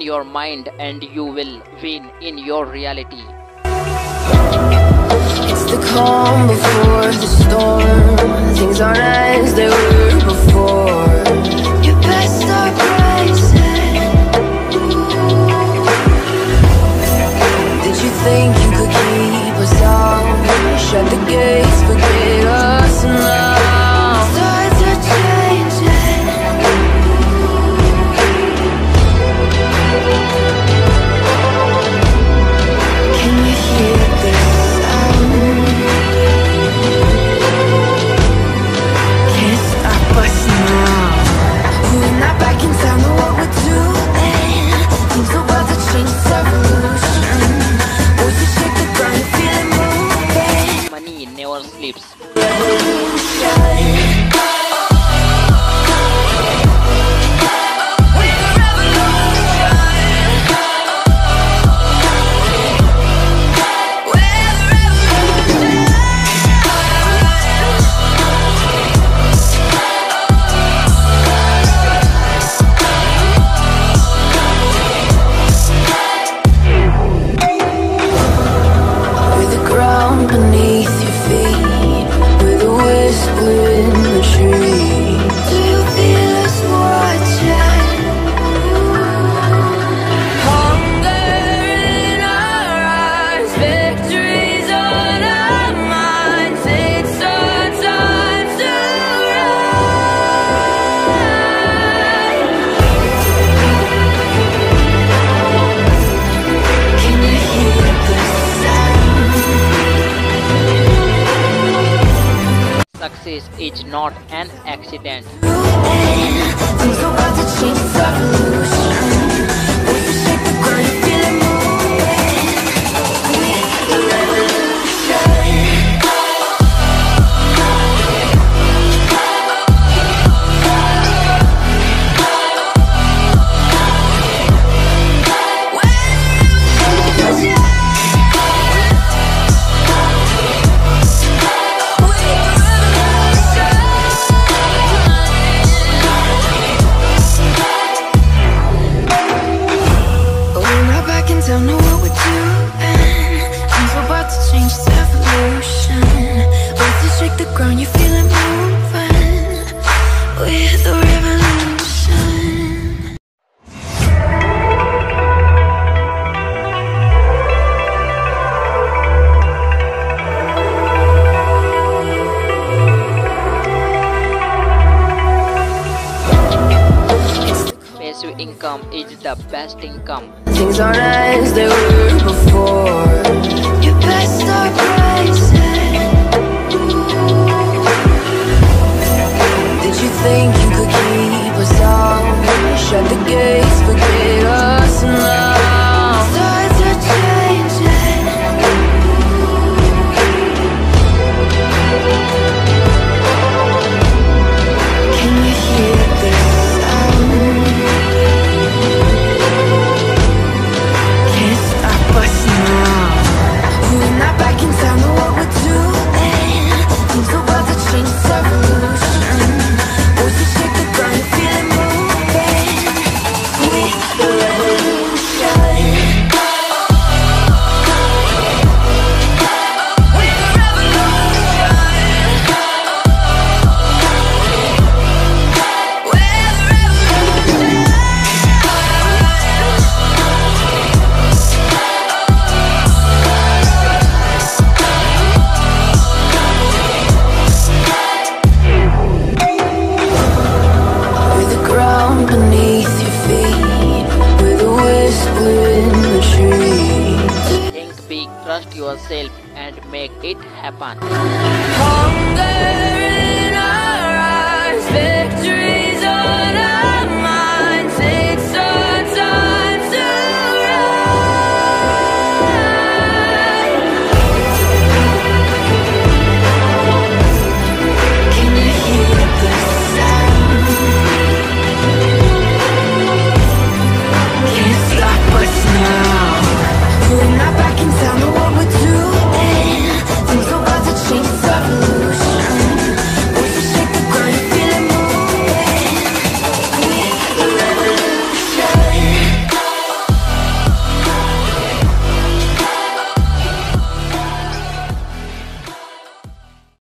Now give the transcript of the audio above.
in your mind and you will win in your reality. It's the calm before the storm. Things aren't as they were before. hour sleeps. It's is not an accident. income is the best income. Things aren't as they were before. You best start rising. Trust yourself and make it happen.